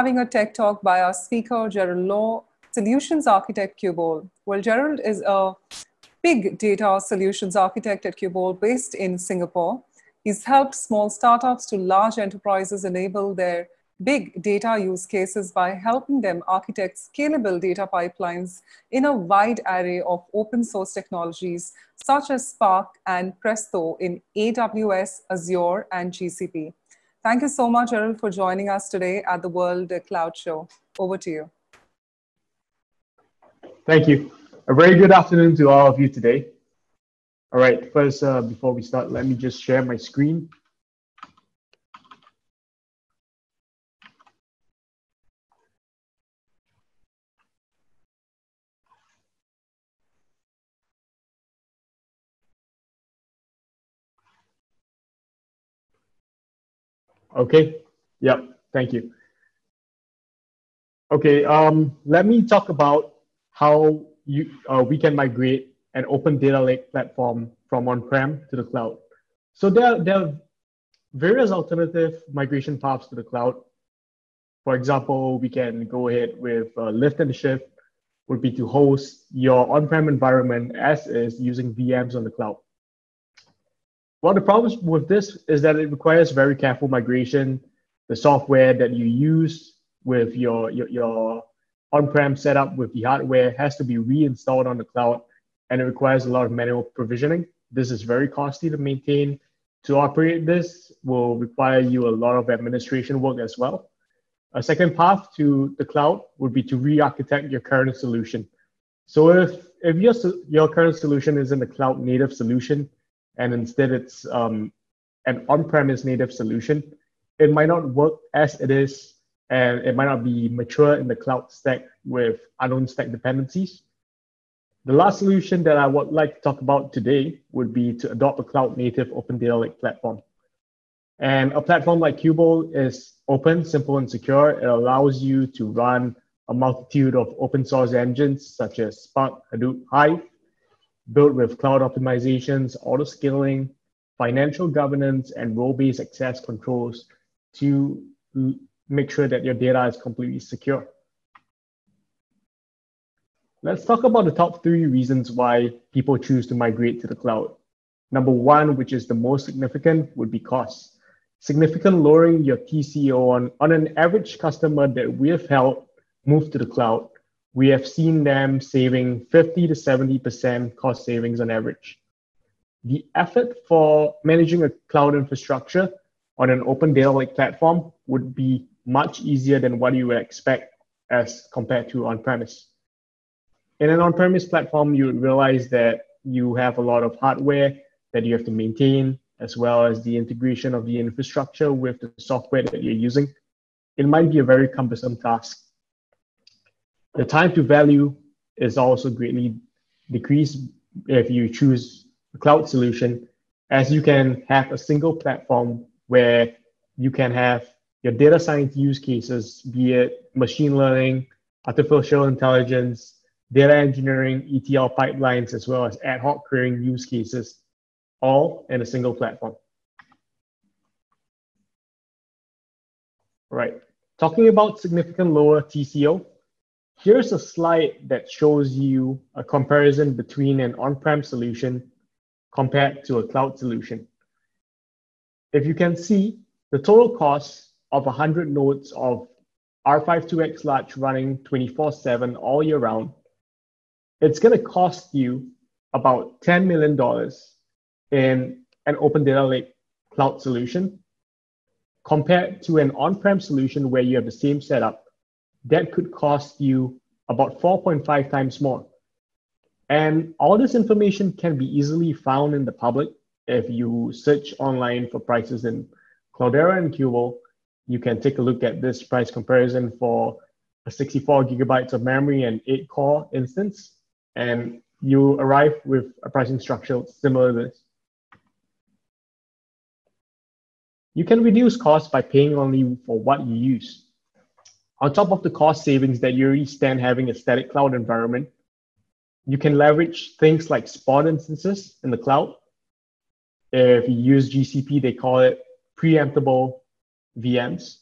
Having a tech talk by our speaker, Jerrold Law, solutions architect Qubole. Well, Jerrold is a big data solutions architect at Qubole based in Singapore. He's helped small startups to large enterprises enable their big data use cases by helping them architect scalable data pipelines in a wide array of open source technologies such as Spark and Presto in AWS, Azure, and GCP. Thank you so much, Errol, for joining us today at the World Cloud Show. Over to you. Thank you. A very good afternoon to all of you today. All right, first, uh, before we start, let me just share my screen. Okay. Yep. Thank you. Okay. Um, let me talk about how you uh, we can migrate an open data lake platform from on-prem to the cloud. So there, there are various alternative migration paths to the cloud. For example, we can go ahead with uh, lift and shift would be to host your on-prem environment as is using VMs on the cloud. Well, the problem with this is that it requires very careful migration. The software that you use with your, your, your on-prem setup with the hardware has to be reinstalled on the cloud, and it requires a lot of manual provisioning. This is very costly to maintain. To operate this will require you a lot of administration work as well. A second path to the cloud would be to re-architect your current solution. So if, if your, your current solution is in a cloud native solution, and instead it's um, an on-premise native solution, it might not work as it is, and it might not be mature in the cloud stack with unknown stack dependencies. The last solution that I would like to talk about today would be to adopt a cloud native open data lake platform. And a platform like Qubole is open, simple, and secure. It allows you to run a multitude of open source engines such as Spark, Hadoop, Hive, built with cloud optimizations, auto scaling, financial governance, and role-based access controls to make sure that your data is completely secure. Let's talk about the top three reasons why people choose to migrate to the cloud. Number one, which is the most significant, would be cost. Significant lowering your TCO on, on an average customer that we have helped move to the cloud we have seen them saving 50 to 70% cost savings on average. The effort for managing a cloud infrastructure on an open data lake platform would be much easier than what you would expect as compared to on premise. In an on premise platform, you would realize that you have a lot of hardware that you have to maintain, as well as the integration of the infrastructure with the software that you're using. It might be a very cumbersome task the time to value is also greatly decreased if you choose a cloud solution, as you can have a single platform where you can have your data science use cases, be it machine learning, artificial intelligence, data engineering, ETL pipelines, as well as ad hoc querying use cases, all in a single platform. Right. Talking about significant lower TCO, Here's a slide that shows you a comparison between an on-prem solution compared to a cloud solution. If you can see, the total cost of 100 nodes of R5 large running 24-7 all year round, it's going to cost you about $10 million in an open data lake cloud solution compared to an on-prem solution where you have the same setup that could cost you about 4.5 times more. And all this information can be easily found in the public. If you search online for prices in Cloudera and Qubole, you can take a look at this price comparison for a 64 gigabytes of memory and 8 core instance, and you arrive with a pricing structure similar to this. You can reduce costs by paying only for what you use. On top of the cost savings that you already stand having a static cloud environment, you can leverage things like spot instances in the cloud. If you use GCP, they call it preemptible VMs.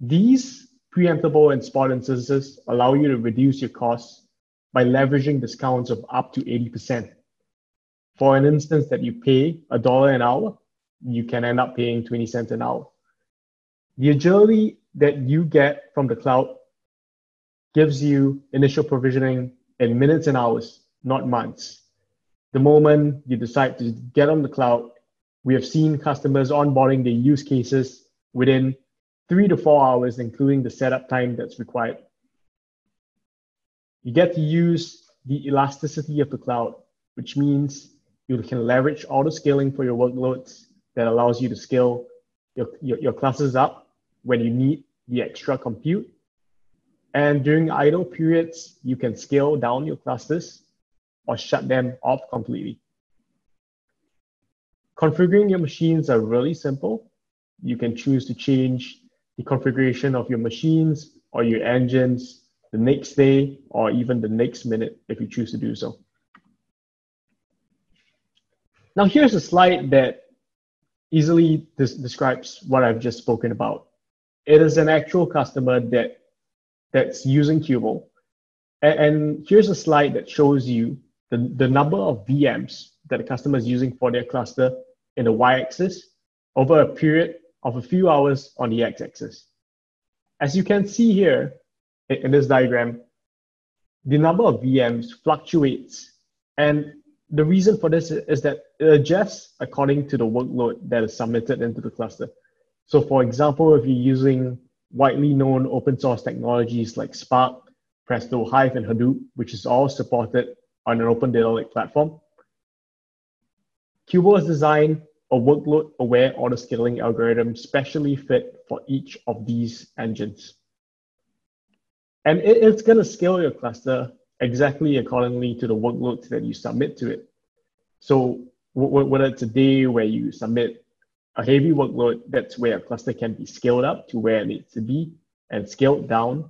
These preemptible and spot instances allow you to reduce your costs by leveraging discounts of up to 80%. For an instance that you pay a dollar an hour, you can end up paying 20 cents an hour. The agility that you get from the cloud gives you initial provisioning in minutes and hours, not months. The moment you decide to get on the cloud, we have seen customers onboarding their use cases within three to four hours, including the setup time that's required. You get to use the elasticity of the cloud, which means you can leverage auto scaling for your workloads that allows you to scale your, your, your classes up when you need the extra compute. And during idle periods, you can scale down your clusters or shut them off completely. Configuring your machines are really simple. You can choose to change the configuration of your machines or your engines the next day or even the next minute if you choose to do so. Now here's a slide that easily des- describes what I've just spoken about. It is an actual customer that that's using Qubole. And, and here's a slide that shows you the, the number of VMs that the customer is using for their cluster in the y-axis over a period of a few hours on the x-axis. As you can see here in this diagram, the number of VMs fluctuates and the reason for this is that it adjusts according to the workload that is submitted into the cluster. So for example, if you're using widely known open source technologies like Spark, Presto, Hive, and Hadoop, which is all supported on an open data lake platform, Qubole has designed a workload-aware auto-scaling algorithm specially fit for each of these engines. And it, it's going to scale your cluster exactly accordingly to the workloads that you submit to it. So whether it's a day where you submit a heavy workload, that's where a cluster can be scaled up to where it needs to be and scaled down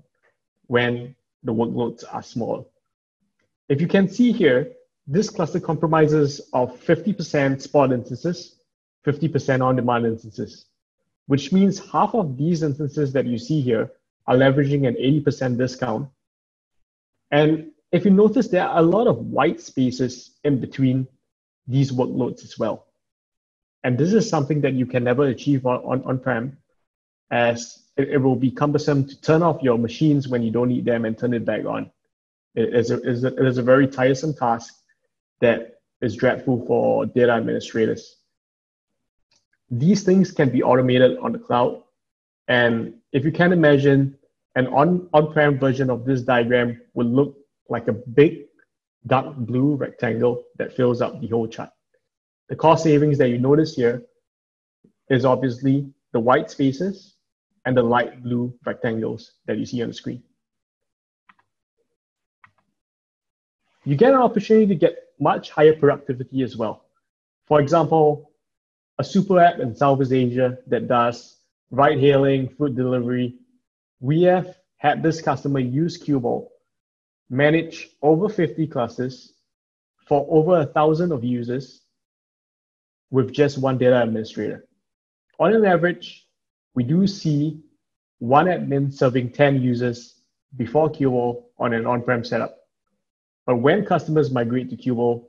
when the workloads are small. If you can see here, this cluster compromises of 50% spot instances, 50% on-demand instances, which means half of these instances that you see here are leveraging an 80% discount. And if you notice, there are a lot of white spaces in between these workloads as well. And this is something that you can never achieve on, on, on-prem as it, it, will be cumbersome to turn off your machines when you don't need them and turn it back on. It is a, is a, it is a very tiresome task that is dreadful for data administrators. These things can be automated on the cloud. And if you can imagine, an on, on-prem version of this diagram would look like a big dark blue rectangle that fills up the whole chart. The cost savings that you notice here is obviously the white spaces and the light blue rectangles that you see on the screen. You get an opportunity to get much higher productivity as well. For example, a super app in Southeast Asia that does ride hailing, food delivery. We have had this customer use Qubole manage over 50 classes for over a thousand of users with just one data administrator. On an average, we do see one admin serving 10 users before Qubole on an on-prem setup. But when customers migrate to Qubole,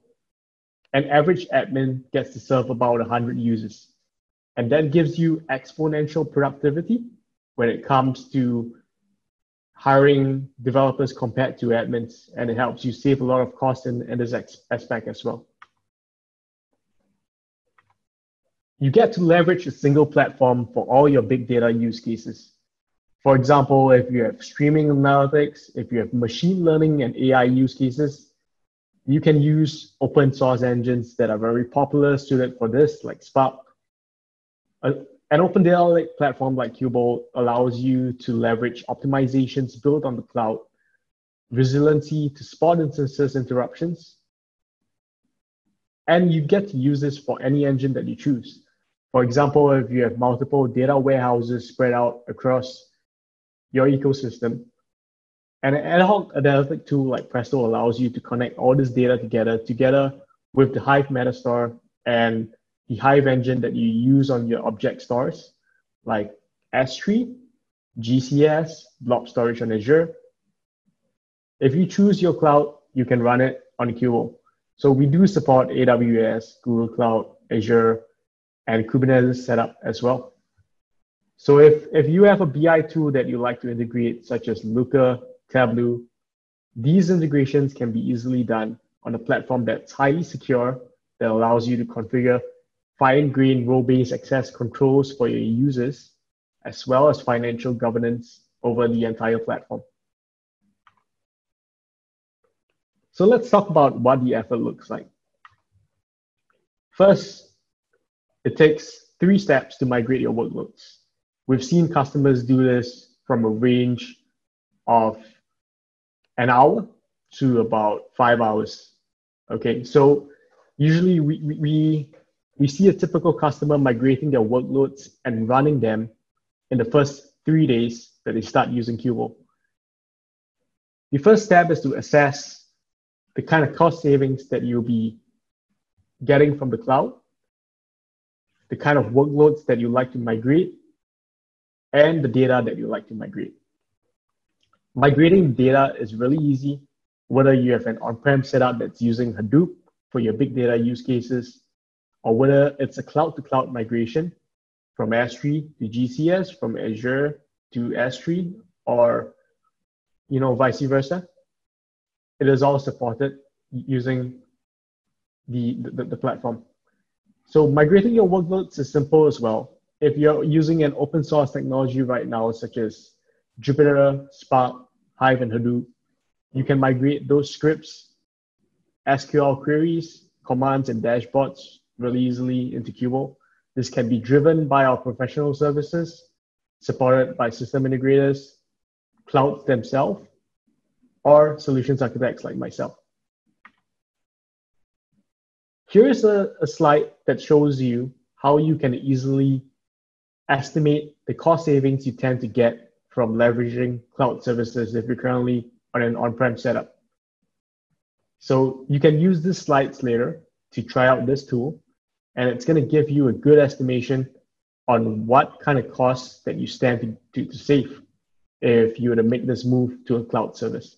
an average admin gets to serve about 100 users. And that gives you exponential productivity when it comes to hiring developers compared to admins, and it helps you save a lot of cost in, in this aspect as well. You get to leverage a single platform for all your big data use cases. For example, if you have streaming analytics, if you have machine learning and AI use cases, you can use open source engines that are very popular suited for this, like Spark. An open data lake platform like Qubole allows you to leverage optimizations built on the cloud, resiliency to spot instances interruptions, and you get to use this for any engine that you choose. For example, if you have multiple data warehouses spread out across your ecosystem, an ad hoc analytic tool like Presto allows you to connect all this data together, together with the Hive Metastore and the Hive engine that you use on your object stores, like S3, GCS, blob storage on Azure. If you choose your cloud, you can run it on Qubole. So we do support AWS, Google Cloud, Azure, and Kubernetes setup as well. So if, if you have a BI tool that you like to integrate, such as Looker, Tableau, these integrations can be easily done on a platform that's highly secure, that allows you to configure fine-grained role-based access controls for your users, as well as financial governance over the entire platform. So let's talk about what the effort looks like. First, it takes three steps to migrate your workloads. We've seen customers do this from a range of an hour to about five hours. Okay, so usually we, we, we see a typical customer migrating their workloads and running them in the first three days that they start using Qubole. The first step is to assess the kind of cost savings that you'll be getting from the cloud, the kind of workloads that you like to migrate, and the data that you like to migrate. Migrating data is really easy, whether you have an on-prem setup that's using Hadoop for your big data use cases, or whether it's a cloud-to-cloud migration from S3 to GCS, from Azure to S3, or you know, vice versa. It is all supported using the, the, the platform. So migrating your workloads is simple as well. If you're using an open source technology right now, such as Jupyter, Spark, Hive, and Hadoop, you can migrate those scripts, SQL queries, commands, and dashboards really easily into Qubole. This can be driven by our professional services, supported by system integrators, clouds themselves, or solutions architects like myself. Here is a, a slide that shows you how you can easily estimate the cost savings you tend to get from leveraging cloud services if you're currently on an on-prem setup. So you can use these slides later to try out this tool, and it's going to give you a good estimation on what kind of costs that you stand to, to, to save if you were to make this move to a cloud service.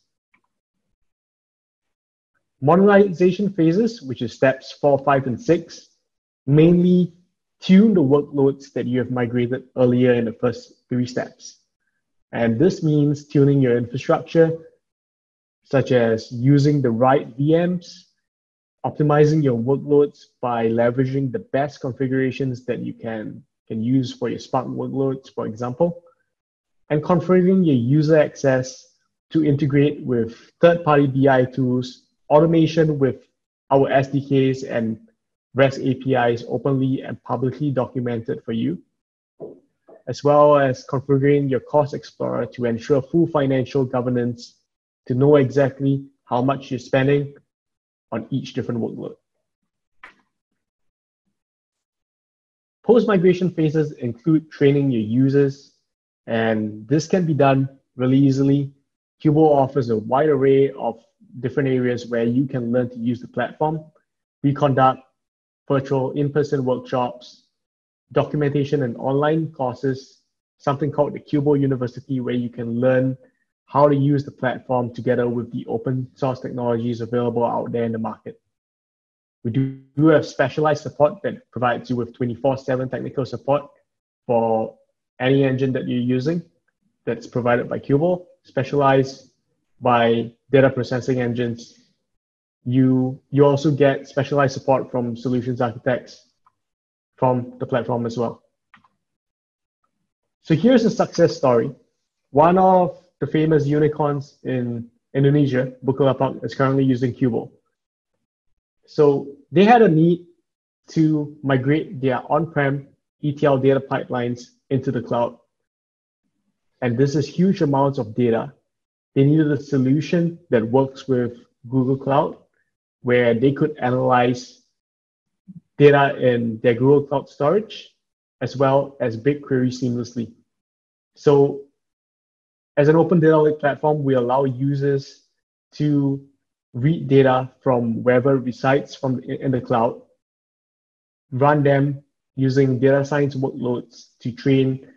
Modernization phases, which is steps four, five, and six, mainly tune the workloads that you have migrated earlier in the first three steps. And this means tuning your infrastructure, such as using the right VMs, optimizing your workloads by leveraging the best configurations that you can, can use for your Spark workloads, for example, and configuring your user access to integrate with third-party BI tools, automation with our SDKs and REST APIs openly and publicly documented for you, as well as configuring your Cost Explorer to ensure full financial governance to know exactly how much you're spending on each different workload. Post-migration phases include training your users, and this can be done really easily. Qubole offers a wide array of different areas where you can learn to use the platform. We conduct virtual in-person workshops, documentation and online courses, something called the Qubole University, where you can learn how to use the platform together with the open source technologies available out there in the market. We do, have specialized support that provides you with 24-7 technical support for any engine that you're using that's provided by Qubole, specialized by data processing engines. You, you also get specialized support from solutions architects from the platform as well. So here's a success story. One of the famous unicorns in Indonesia, Bukalapak, is currently using Qubole. So they had a need to migrate their on-prem ETL data pipelines into the cloud. And this is huge amounts of data. They needed a solution that works with Google Cloud, where they could analyze data in their Google Cloud storage, as well as BigQuery seamlessly. So as an open data lake platform, we allow users to read data from wherever resides from in the cloud, run them using data science workloads to train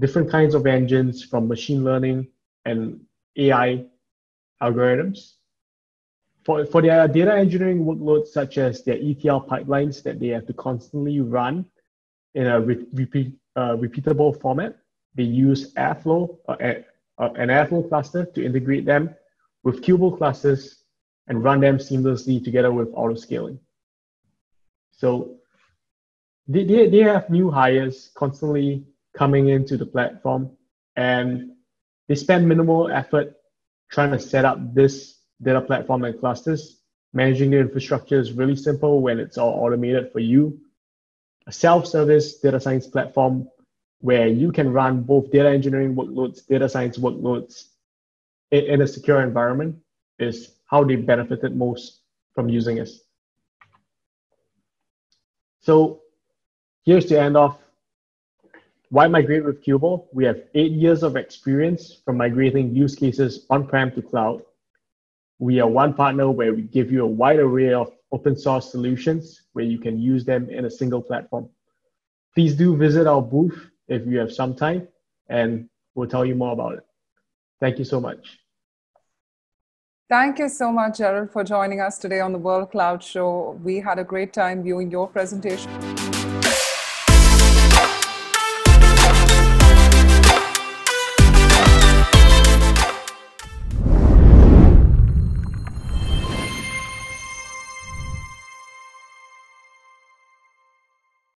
different kinds of engines from machine learning and AI algorithms. For, for their data engineering workloads, such as their ETL pipelines that they have to constantly run in a re- repeat, uh, repeatable format, they use Airflow, uh, uh, an Airflow cluster to integrate them with Qubole clusters and run them seamlessly together with autoscaling. So they, they, they have new hires constantly coming into the platform and they spend minimal effort trying to set up this data platform and clusters. Managing the infrastructure is really simple when it's all automated for you. A self-service data science platform where you can run both data engineering workloads, data science workloads in, a secure environment is how they benefited most from using us. So here's the end off. Why migrate with Qubole? We have eight years of experience from migrating use cases on-prem to cloud. We are one partner where we give you a wide array of open source solutions where you can use them in a single platform. Please do visit our booth if you have some time, and we'll tell you more about it. Thank you so much. Thank you so much, Jerrold, for joining us today on the World Cloud Show. We had a great time viewing your presentation.